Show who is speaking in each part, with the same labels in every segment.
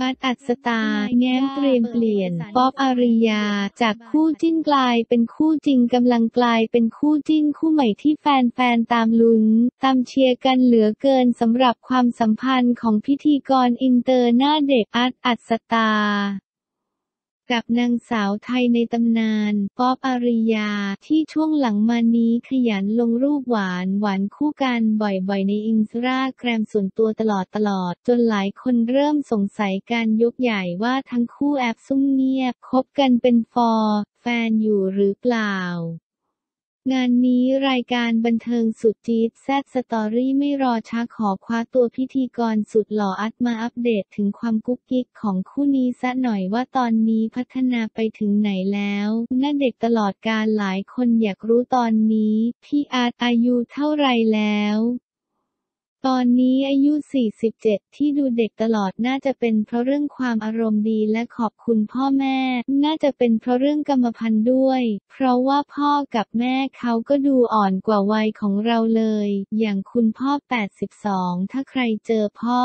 Speaker 1: ฟัดอัดสตาร์แง้มเตรียมเปลี่ยน ป๊อปอารียา จากคู่จิ้นกลายเป็นคู่จริงกำลังกลายเป็นคู่จิ้นคู่ใหม่ที่แฟนๆตามลุ้น ตามเชียร์กันเหลือเกินสำหรับความสัมพันธ์ของพิธีกรอินเตอร์หน้าเด็กอัดอัดสตาร์ กับนางสาวไทยในตำนาน ป๊อปอารียา ที่ช่วงหลังมานี้ขยันลงรูปหวานหวานคู่กันบ่อยๆในอินสตาแกรมส่วนตัวตลอดตลอด จนหลายคนเริ่มสงสัยกันยกใหญ่ว่าทั้งคู่แอบซุ่มเงียบคบกันเป็นฟอร์ แฟนอยู่หรือเปล่า งานนี้รายการบันเทิงสุดจี๊ดแซดสตอรี่ไม่รอช้าขอคว้าตัวพิธีกรสุดหล่ออั๊ตมาอัปเดตถึงความกุ๊กกิ๊กของคู่นี้ซะหน่อยว่าตอนนี้พัฒนาไปถึงไหนแล้วหน้าเด็กตลอดกาลหลายคนอยากรู้ตอนนี้ พี่อาร์ตอายุเท่าไรแล้ว ตอนนี้อายุ 47 ที่ดูเด็กตลอดน่าจะเป็นเพราะเรื่องความอารมณ์ดีและขอบคุณพ่อแม่ น่าจะเป็นเพราะเรื่องกรรมพันธุ์ด้วย เพราะว่าพ่อกับแม่เขาก็ดูอ่อนกว่าวัยของเราเลย อย่างคุณพ่อ 82 ถ้าใครเจอพ่อ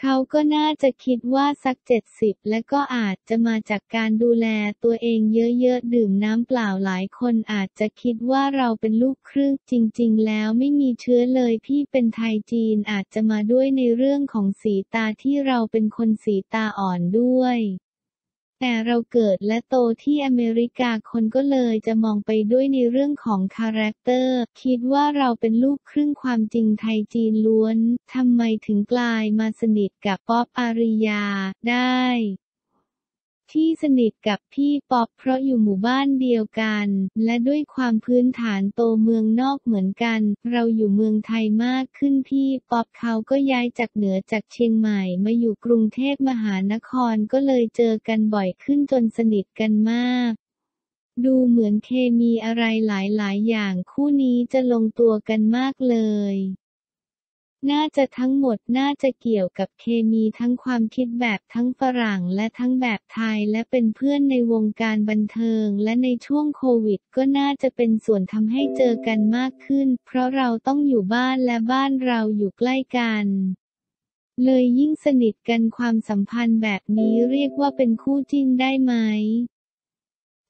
Speaker 1: เขาก็น่าจะคิดว่าสักเจ็สิบและก็อาจจะมาจากการดูแลตัวเองเยอะๆ ดื่มน้ำเปล่าหลายคนอาจจะคิดว่าเราเป็นลูกครึ่งจริงๆ แล้วไม่มีเชื้อเลยพี่เป็นไทยจีนอาจจะมาด้วยในเรื่องของสีตาที่เราเป็นคนสีตาอ่อนด้วย แต่เราเกิดและโตที่อเมริกาคนก็เลยจะมองไปด้วยในเรื่องของคาแรคเตอร์ คิดว่าเราเป็นลูกครึ่งความจริงไทยจีนล้วน ทำไมถึงกลายมาสนิทกับป๊อปอารียาได้ ที่สนิทกับพี่ป๊อปเพราะอยู่หมู่บ้านเดียวกัน และด้วยความพื้นฐานโตเมืองนอกเหมือนกัน เราอยู่เมืองไทยมากขึ้นพี่ป๊อปเขาก็ย้ายจากเหนือจากเชียงใหม่มาอยู่กรุงเทพมหานครก็เลยเจอกันบ่อยขึ้นจนสนิทกันมากดูเหมือนเคมีอะไรหลายๆ อย่างคู่นี้จะลงตัวกันมากเลย น่าจะทั้งหมดน่าจะเกี่ยวกับเคมีทั้งความคิดแบบทั้งฝรั่งและทั้งแบบไทยและเป็นเพื่อนในวงการบันเทิง และในช่วงโควิดก็น่าจะเป็นส่วนทำให้เจอกันมากขึ้น เพราะเราต้องอยู่บ้านและบ้านเราอยู่ใกล้กันเลยยิ่งสนิทกันความสัมพันธ์แบบนี้เรียกว่าเป็นคู่จิ้นได้ไหม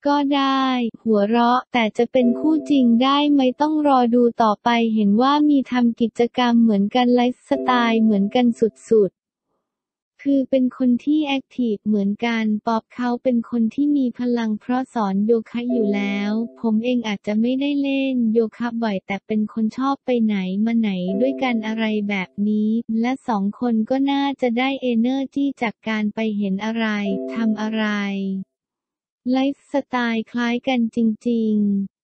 Speaker 1: ก็ได้ หัวเราะแต่จะเป็นคู่จริงได้ไหมต้องรอดูต่อไปเห็นว่ามีทำกิจกรรมเหมือนกันไลฟ์สไตล์เหมือนกันสุดๆ คือเป็นคนที่ active เหมือนกันป๊อปเขาเป็นคนที่มีพลังเพราะสอนโยคะอยู่แล้ว ผมเองอาจจะไม่ได้เล่นโยคะบ่อยแต่เป็นคนชอบไปไหนมาไหนด้วยกันอะไรแบบนี้ และสองคนก็น่าจะได้ energy จากการไปเห็นอะไรทำอะไร ไลฟ์สไตล์คล้ายกันจริง ๆ